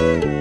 Música